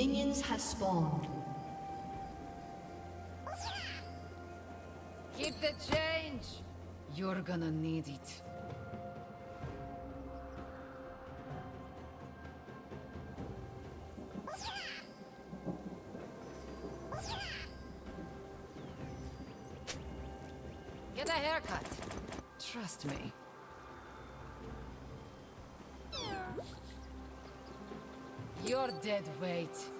Minions have spawned. Keep the change. You're gonna need it. Get a haircut. Trust me. You're dead weight.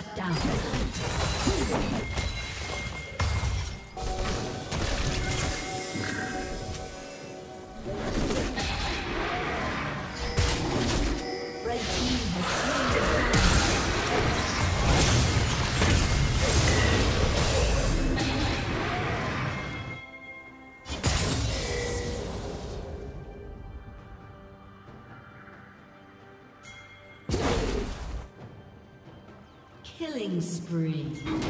Shut down. Killing spree.